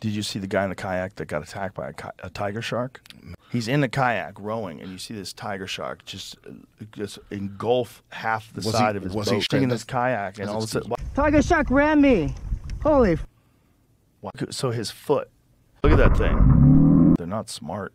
Did you see the guy in the kayak that got attacked by a, a tiger shark? He's in the kayak rowing, and you see this tiger shark just uh, just engulf half the Was he- side of his was he boat. He in this kayak, and all of a sudden, Tiger shark ran me. Holy. f- so his foot. Look at that thing. They're not smart.